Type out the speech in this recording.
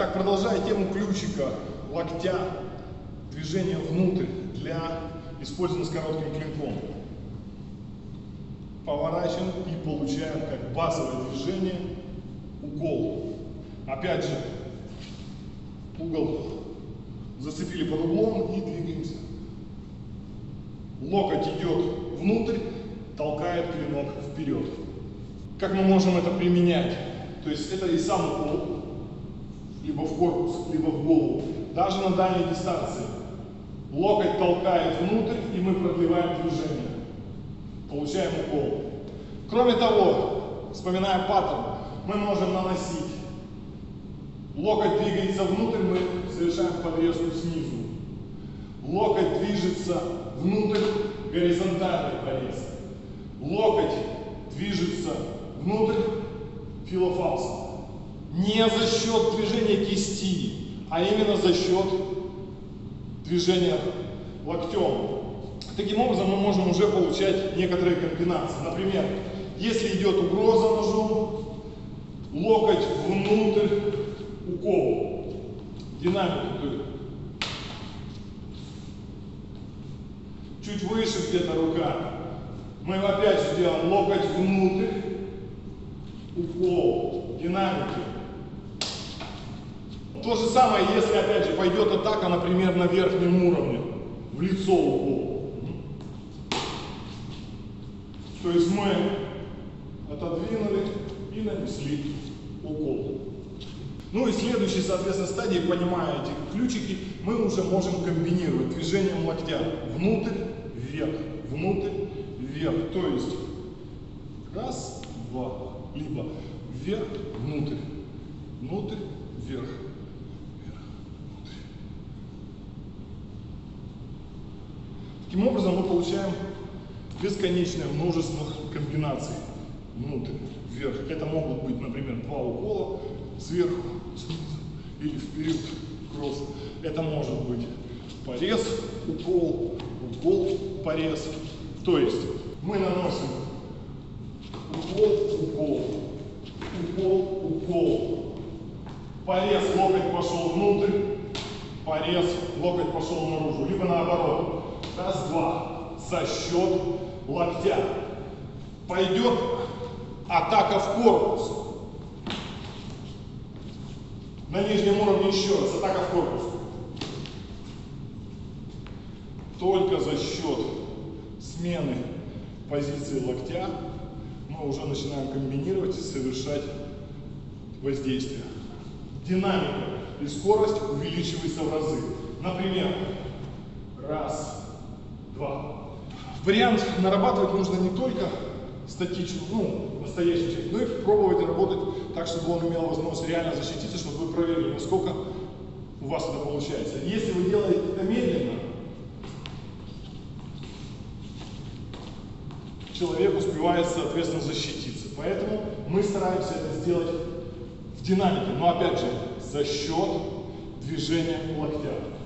Итак, продолжая тему ключика, локтя, движение внутрь для использования с коротким клинком. Поворачиваем и получаем как базовое движение укол. Опять же, угол зацепили под углом и двигаемся. Локоть идет внутрь, толкает клинок вперед. Как мы можем это применять? То есть это и сам укол, либо в корпус, либо в голову. Даже на дальней дистанции. Локоть толкает внутрь, и мы продлеваем движение. Получаем укол. Кроме того, вспоминая паттерн, мы можем наносить. Локоть двигается внутрь, мы совершаем подрезку снизу. Локоть движется внутрь, горизонтальный порез. Локоть движется внутрь, филофалсом. Не за счет движения кисти, а именно за счет движения локтем. Таким образом мы можем уже получать некоторые комбинации. Например, если идет угроза ножом, локоть внутрь, укол. Динамику. Чуть выше где-то рука. Мы опять же делаем локоть внутрь, укол, динамики. То же самое, если опять же пойдет атака, например, на верхнем уровне, в лицо укол. То есть мы отодвинули и нанесли укол. Ну и следующей, соответственно, стадии, понимая эти ключики, мы уже можем комбинировать движением локтя внутрь, вверх, внутрь, вверх. То есть раз, два, либо вверх, внутрь, внутрь, вверх, Таким образом мы получаем бесконечное множество комбинаций внутрь, вверх. Это могут быть, например, два укола сверху, снизу или вперед, кросс. Это может быть порез, укол, укол, порез. То есть мы наносим укол, укол, укол, укол. Порез, локоть пошел внутрь, порез, локоть пошел наружу. Либо наоборот. Раз, два. За счет локтя. Пойдет атака в корпус. На нижнем уровне еще раз. Атака в корпус. Только за счет смены позиции локтя мы уже начинаем комбинировать и совершать воздействие. Динамика и скорость увеличивается в разы. Например, раз, два. Вариант нарабатывать нужно не только статичную, ну, настоящую технику, но и пробовать работать так, чтобы он имел возможность реально защититься, чтобы вы проверили, насколько у вас это получается. Если вы делаете это медленно, человек успевает, соответственно, защититься. Поэтому мы стараемся это сделать в динамике, но опять же, за счет движения локтя.